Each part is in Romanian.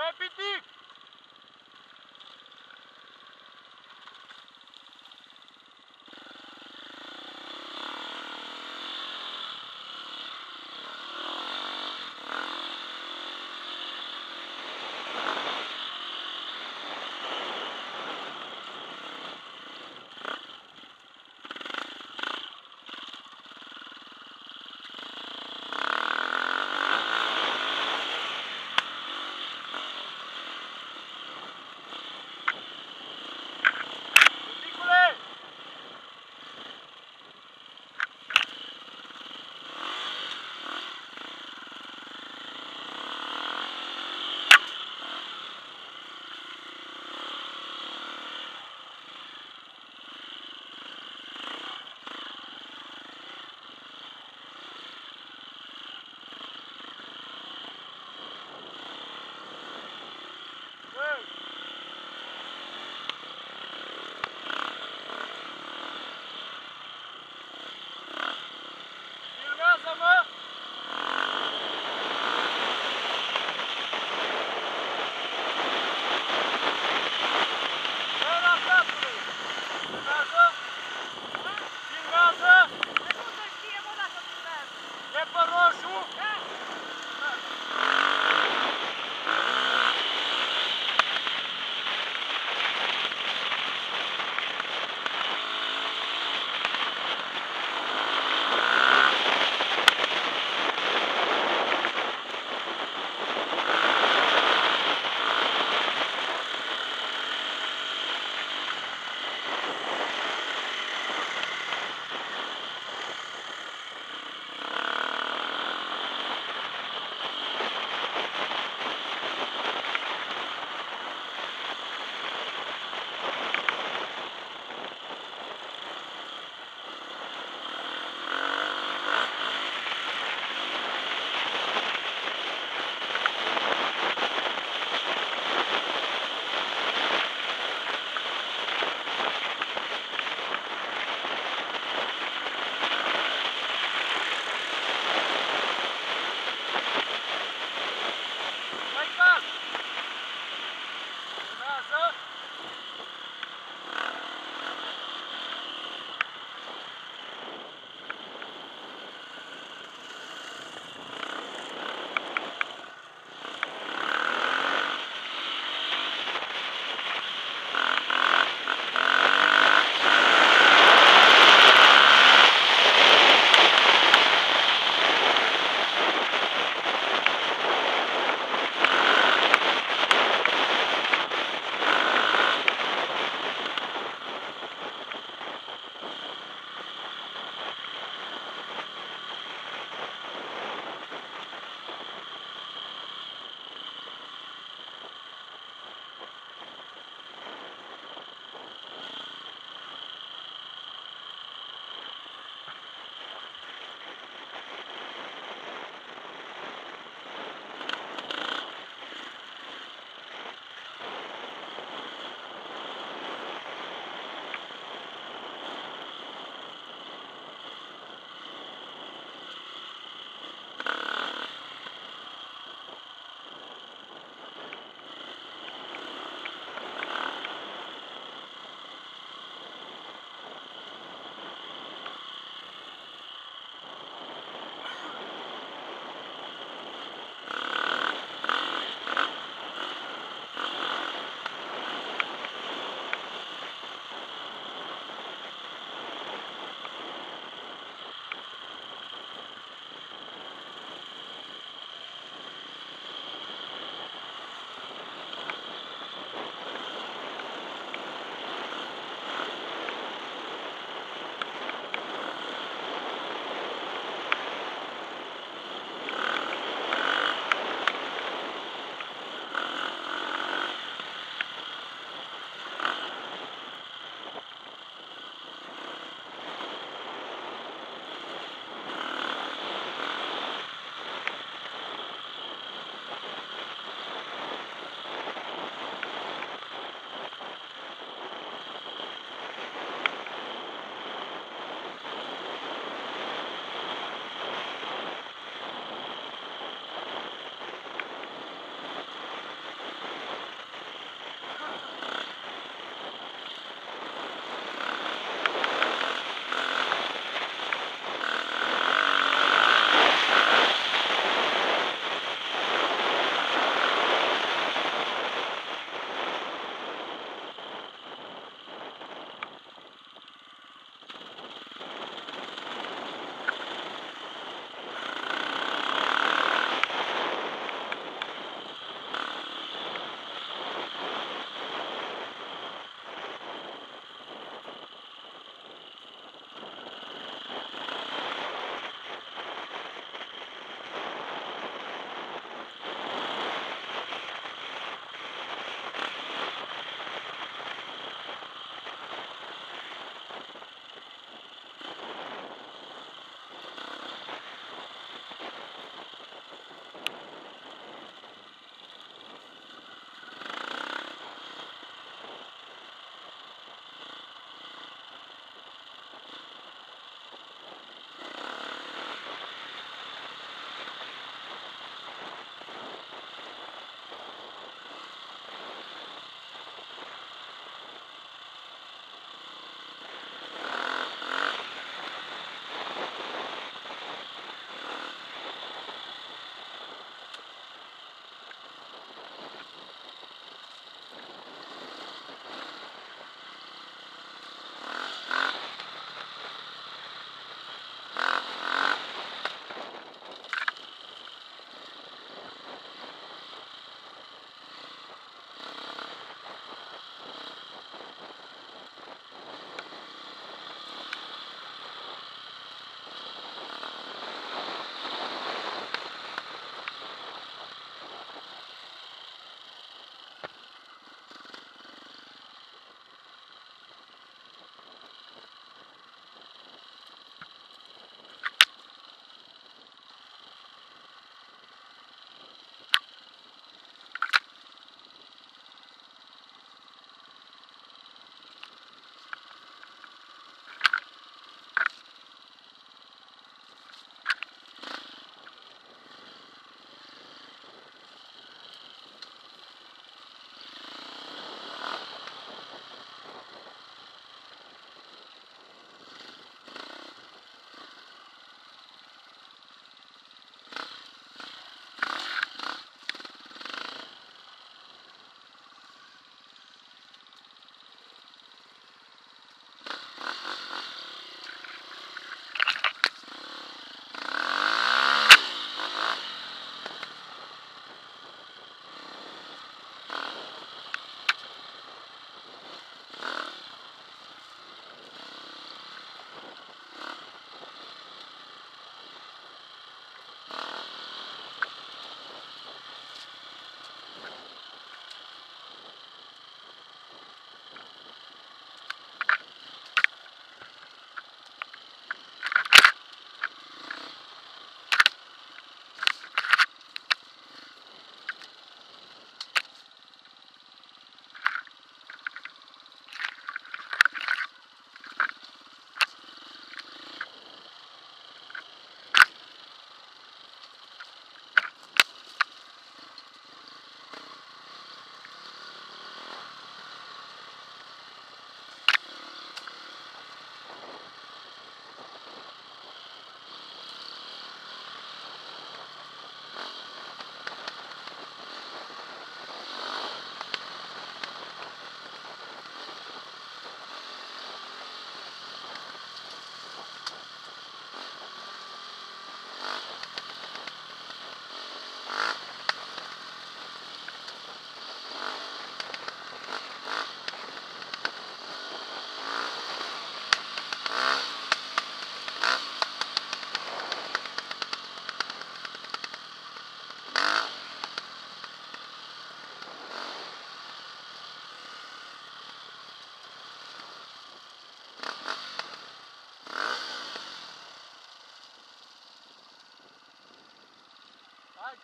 Répétez.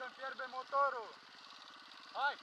Pitic! să-mi fierbe motorul. Hai!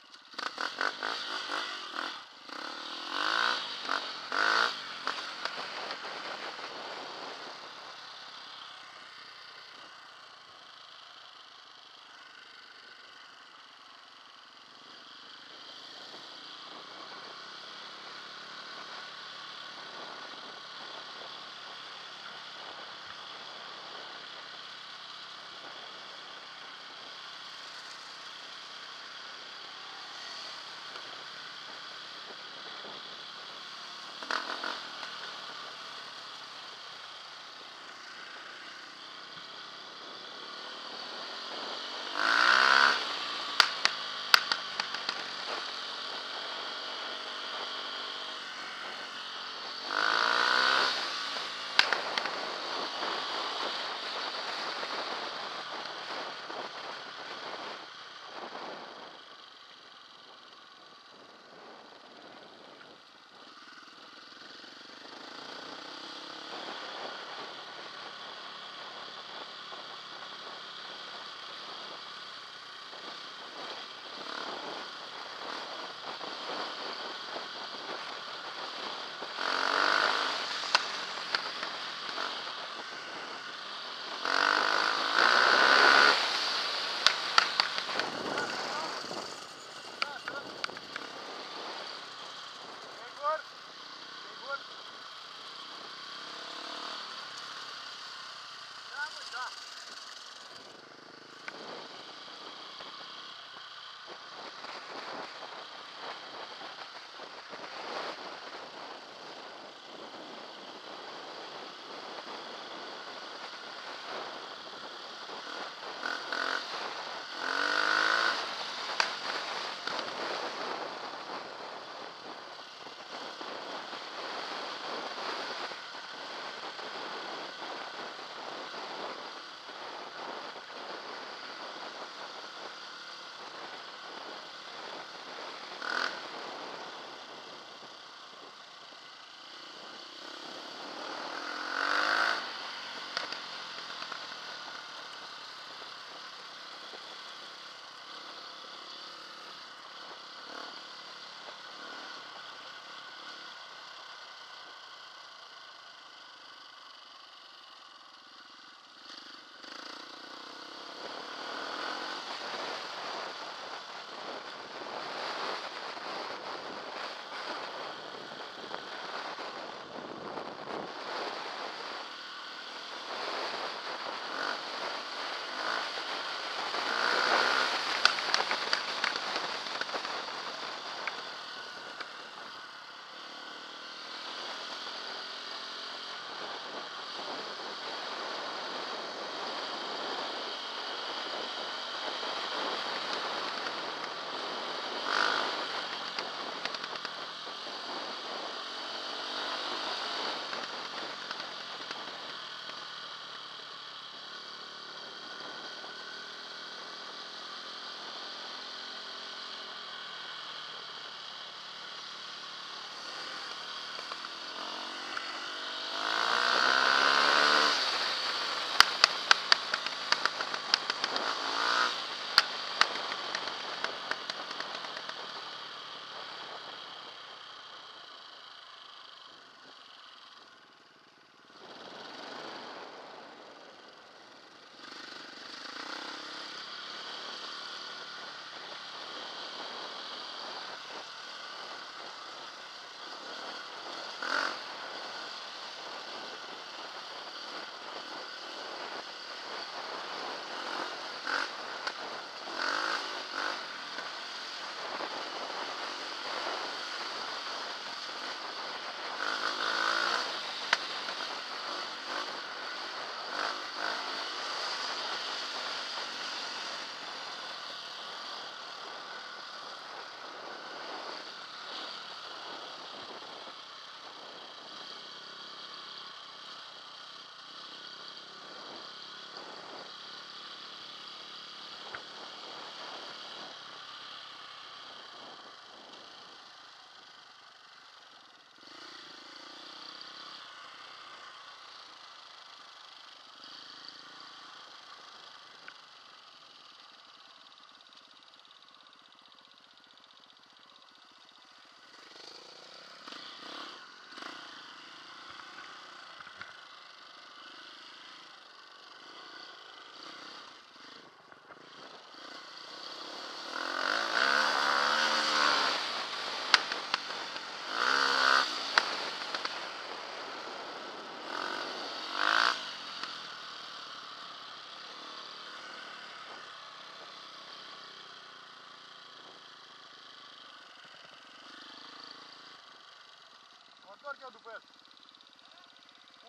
Întorc eu după el.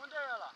Unde e ăla?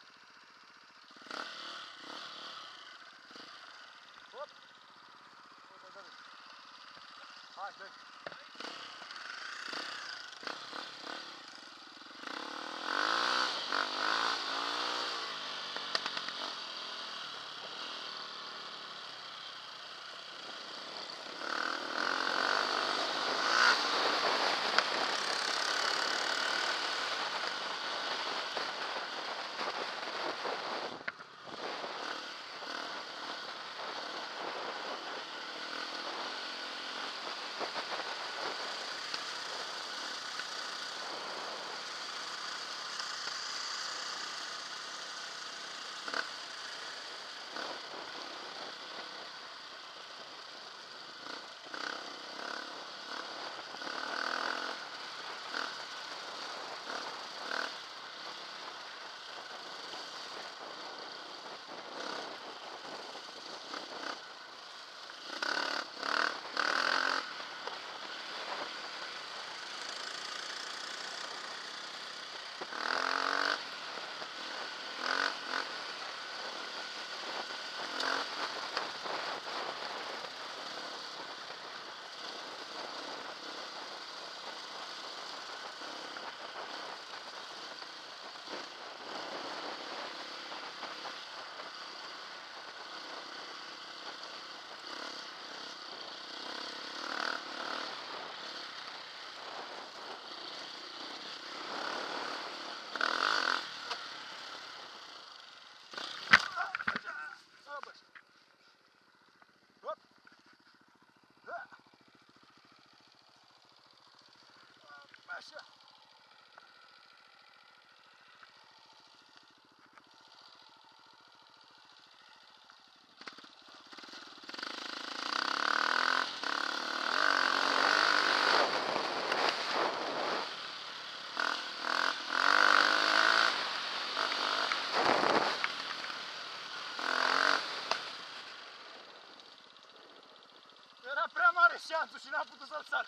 Șanțul și n-am putut să-l sar.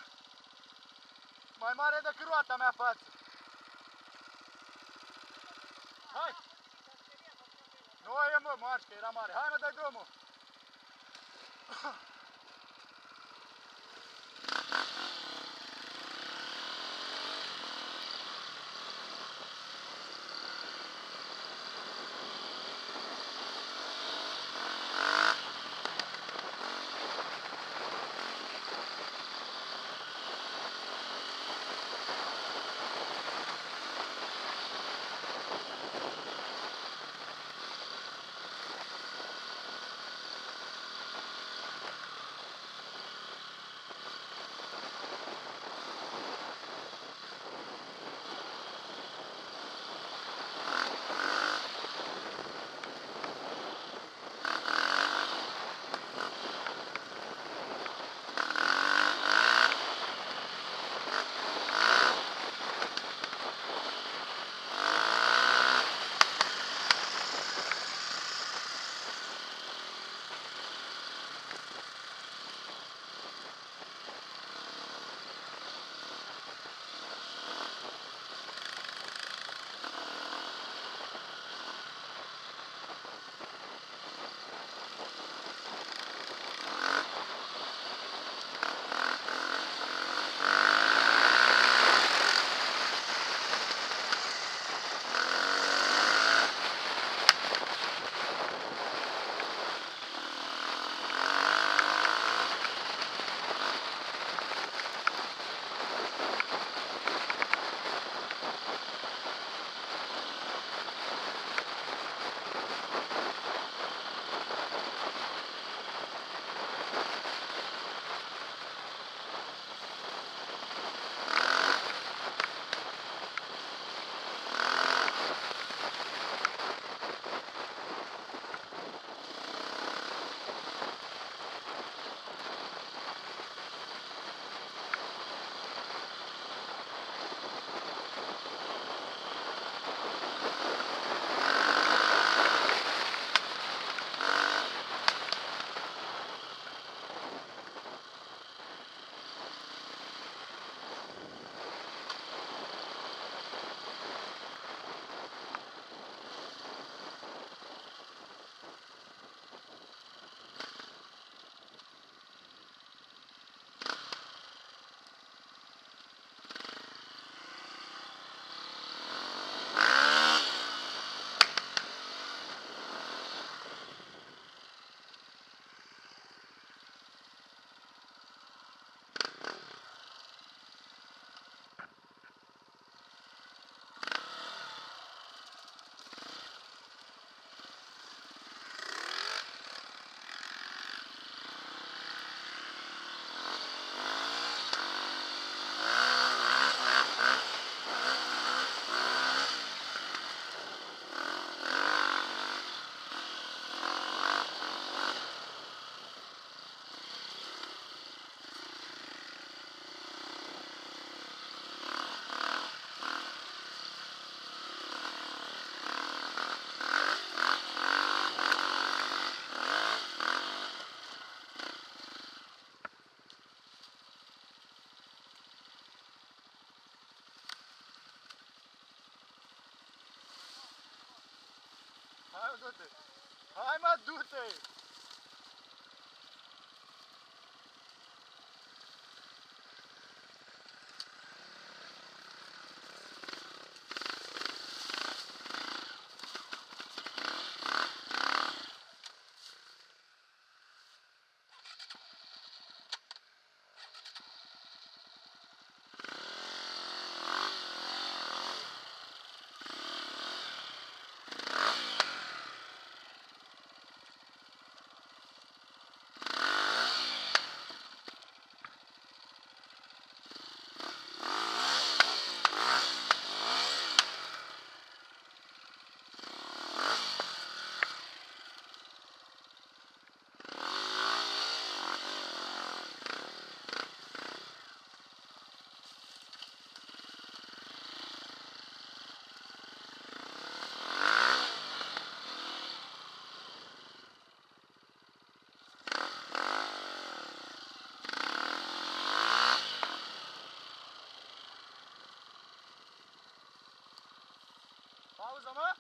Mai mare decât roata mea față. Hai! Nu e mă, marș, că era mare. Hai mă, dai drumul! Du-te! Hai mă, du-te! Pauză, mă!